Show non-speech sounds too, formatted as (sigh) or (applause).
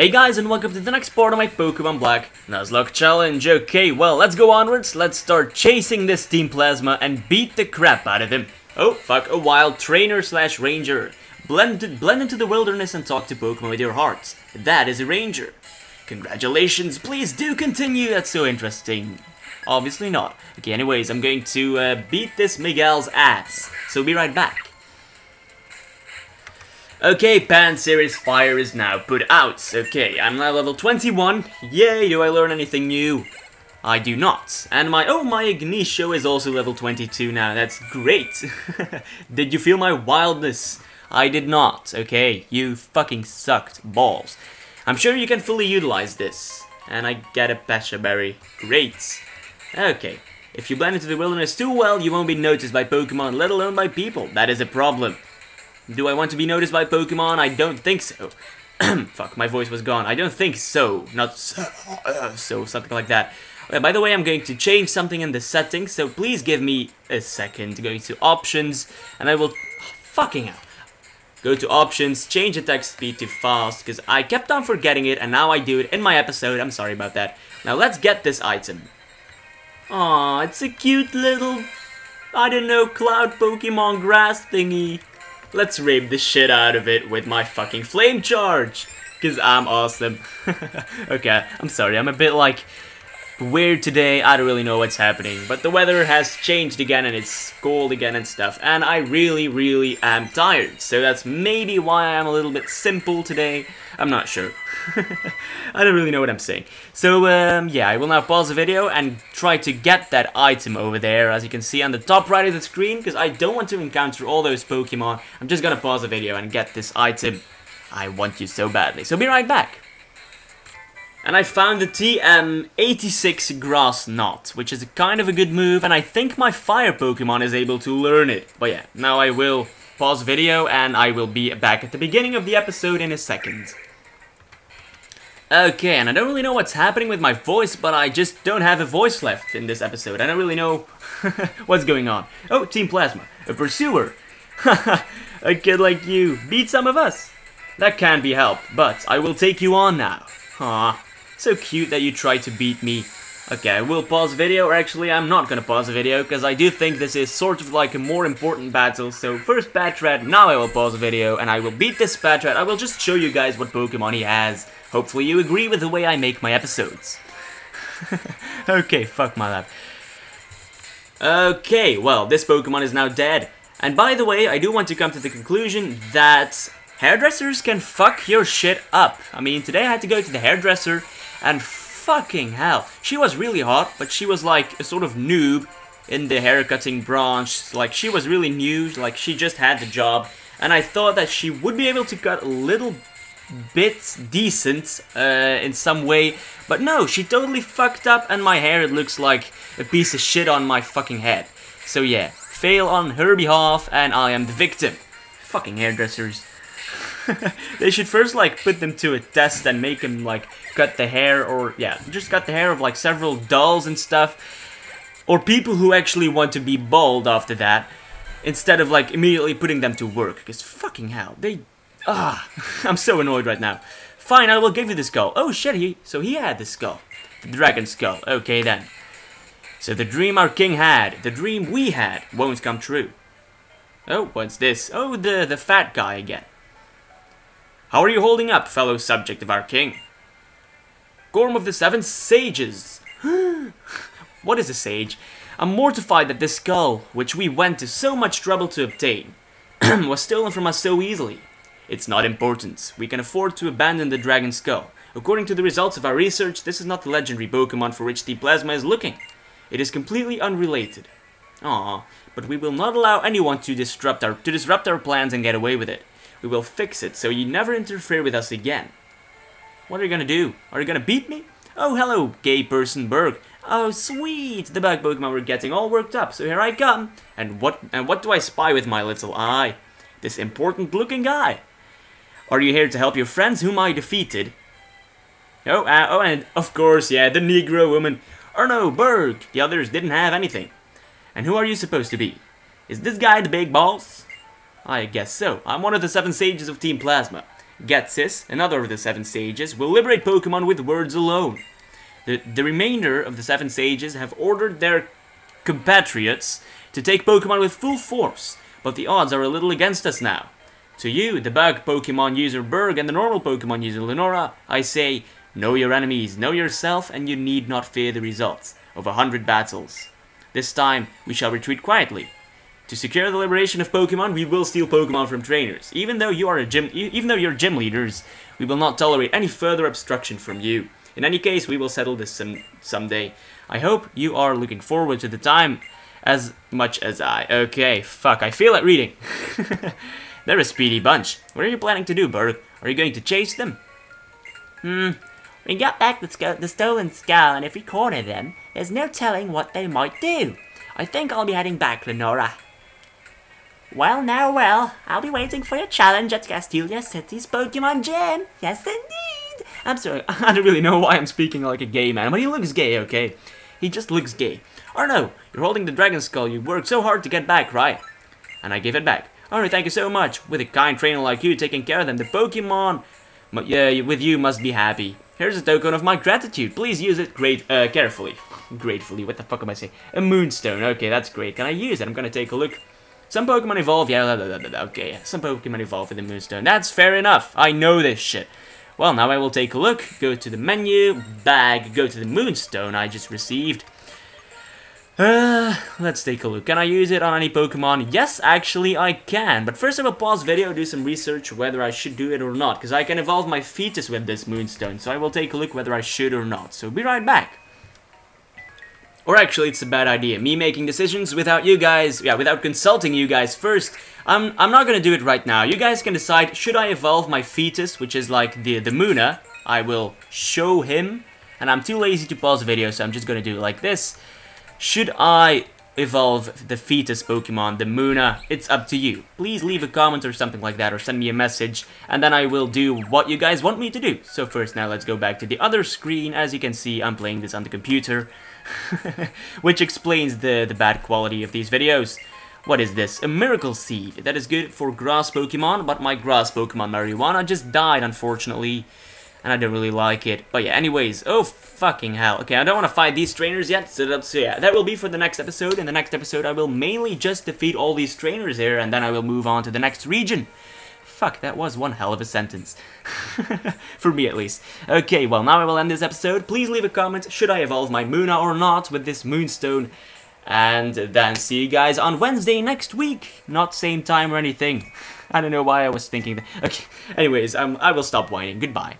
Hey guys and welcome to the next part of my Pokemon Black Nuzlocke Challenge. Okay, well let's go onwards, let's start chasing this Team Plasma and beat the crap out of him. Oh fuck, a wild trainer slash ranger. Blend, blend into the wilderness and talk to Pokemon with your hearts. That is a ranger. Congratulations, please do continue, that's so interesting. Obviously not. Okay, anyways, I'm going to uh, beat this Miguel's ass. So be right back. Okay, Pansear's Fire is now put out. Okay, I'm now level 21. Yay, do I learn anything new? I do not. And my, oh, my Ignicio is also level 22 now. That's great. (laughs) did you feel my wildness? I did not, okay? You fucking sucked balls. I'm sure you can fully utilize this. And I get a Passho Berry. Great. Okay. If you blend into the wilderness too well, you won't be noticed by Pokemon, let alone by people. That is a problem. Do I want to be noticed by Pokemon? I don't think so. (clears throat) Fuck, my voice was gone. I don't think so. Not so, uh, so something like that. Uh, by the way, I'm going to change something in the settings, so please give me a second. Going to options, and I will... Oh, fucking hell. Go to options, change text speed to fast, because I kept on forgetting it, and now I do it in my episode. I'm sorry about that. Now let's get this item. Aw, it's a cute little, I don't know, cloud Pokemon grass thingy. Let's rape the shit out of it with my fucking flame charge. Because I'm awesome. (laughs) okay, I'm sorry, I'm a bit like weird today. I don't really know what's happening. But the weather has changed again and it's cold again and stuff. And I really, really am tired. So that's maybe why I'm a little bit simple today. I'm not sure. (laughs) I don't really know what I'm saying. So, um, yeah, I will now pause the video and try to get that item over there, as you can see on the top right of the screen, because I don't want to encounter all those Pokemon. I'm just gonna pause the video and get this item. I want you so badly. So be right back. And I found the TM86 Grass Knot, which is a kind of a good move, and I think my Fire Pokemon is able to learn it. But yeah, now I will pause video, and I will be back at the beginning of the episode in a second. Okay, and I don't really know what's happening with my voice, but I just don't have a voice left in this episode. I don't really know (laughs) what's going on. Oh, Team Plasma, a pursuer. (laughs) a kid like you, beat some of us. That can be helped, but I will take you on now. Aw, so cute that you tried to beat me. Okay, I will pause the video, or actually I'm not gonna pause the video, because I do think this is sort of like a more important battle, so first Patrat, now I will pause the video, and I will beat this Patrat, I will just show you guys what Pokemon he has. Hopefully you agree with the way I make my episodes. (laughs) okay, fuck my lab. Okay, well, this Pokemon is now dead. And by the way, I do want to come to the conclusion that hairdressers can fuck your shit up. I mean, today I had to go to the hairdresser, and fucking hell, she was really hot, but she was like a sort of noob in the haircutting branch. Like, she was really new, like, she just had the job. And I thought that she would be able to cut a little bit decent uh, in some way. But no, she totally fucked up and my hair it looks like a piece of shit on my fucking head. So yeah, fail on her behalf and I am the victim. Fucking hairdressers. (laughs) they should first like put them to a test and make them like cut the hair or yeah, just cut the hair of like several dolls and stuff. Or people who actually want to be bald after that. Instead of like immediately putting them to work. Because fucking hell, they Ah, (laughs) I'm so annoyed right now. Fine, I will give you the skull. Oh shit, he so he had the skull. The dragon skull. Okay then. So the dream our king had, the dream we had, won't come true. Oh, what's this? Oh, the, the fat guy again. How are you holding up, fellow subject of our king? Gorm of the Seven Sages. (gasps) what is a sage? I'm mortified that this skull, which we went to so much trouble to obtain, (clears throat) was stolen from us so easily. It's not important. We can afford to abandon the Dragon Skull. According to the results of our research, this is not the legendary Pokemon for which the Plasma is looking. It is completely unrelated. Ah, but we will not allow anyone to disrupt our to disrupt our plans and get away with it. We will fix it so you never interfere with us again. What are you gonna do? Are you gonna beat me? Oh, hello, gay person Burgh. Oh, sweet! The bug Pokemon were getting all worked up, so here I come. And what and what do I spy with my little eye? This important looking guy. Are you here to help your friends whom I defeated? Oh, uh, oh, and of course, yeah, the Negro woman. Or no, Burgh. The others didn't have anything. And who are you supposed to be? Is this guy the big boss? I guess so. I'm one of the seven sages of Team Plasma. Ghetsis, another of the seven sages, will liberate Pokemon with words alone. The, the remainder of the seven sages have ordered their compatriots to take Pokemon with full force, but the odds are a little against us now. To you, the bug Pokemon user Burgh and the normal Pokemon user Lenora, I say, know your enemies, know yourself, and you need not fear the results of a hundred battles. This time, we shall retreat quietly. To secure the liberation of Pokemon, we will steal Pokemon from trainers. Even though you are a gym, even though you're gym leaders, we will not tolerate any further obstruction from you. In any case, we will settle this some someday. I hope you are looking forward to the time as much as I. Okay, fuck, I feel like reading. (laughs) They're a speedy bunch. What are you planning to do, Burgh? Are you going to chase them? Hmm, we got back the, the stolen skull, and if we corner them, there's no telling what they might do. I think I'll be heading back, Lenora. Well, now, well, I'll be waiting for your challenge at Castelia City's Pokemon Gym. Yes, indeed. I'm sorry, (laughs) I don't really know why I'm speaking like a gay man, but he looks gay, okay? He just looks gay. Or no, you're holding the Dragon Skull you worked so hard to get back, right? And I give it back. Alright, thank you so much. With a kind trainer like you taking care of them, the Pokemon yeah, with you must be happy. Here's a token of my gratitude. Please use it great, uh, carefully. Gratefully, what the fuck am I saying? A moonstone. Okay, that's great. Can I use it? I'm gonna take a look. Some Pokemon evolve, yeah, blah, blah, blah, okay. Some Pokemon evolve with the moonstone. That's fair enough. I know this shit. Well, now I will take a look. Go to the menu, bag, go to the moonstone I just received. Uh, let's take a look. Can I use it on any Pokemon? Yes, actually I can. But first I will pause video, do some research whether I should do it or not. Because I can evolve my fetus with this Moonstone. So I will take a look whether I should or not. So be right back. Or actually, it's a bad idea. Me making decisions without you guys, yeah, without consulting you guys first. I'm, I'm not gonna do it right now. You guys can decide, should I evolve my fetus, which is like the, the Munna? I will show him. And I'm too lazy to pause the video, so I'm just gonna do it like this. Should I evolve the fetus Pokemon, the Munna? It's up to you. Please leave a comment or something like that, or send me a message, and then I will do what you guys want me to do. So first now let's go back to the other screen. As you can see, I'm playing this on the computer, (laughs) which explains the, the bad quality of these videos. What is this? A Miracle Seed. That is good for grass Pokemon, but my grass Pokemon Marijuana just died, unfortunately and I don't really like it. But yeah, anyways, oh fucking hell. Okay, I don't want to fight these trainers yet, so, that's, so yeah, that will be for the next episode. In the next episode, I will mainly just defeat all these trainers here, and then I will move on to the next region. Fuck, that was one hell of a sentence. (laughs) For me, at least. Okay, well, now I will end this episode. Please leave a comment, should I evolve my Munna or not with this Moonstone? And then see you guys on Wednesday next week. Not same time or anything. (laughs) I don't know why I was thinking that. Okay, anyways, um, I will stop whining. Goodbye.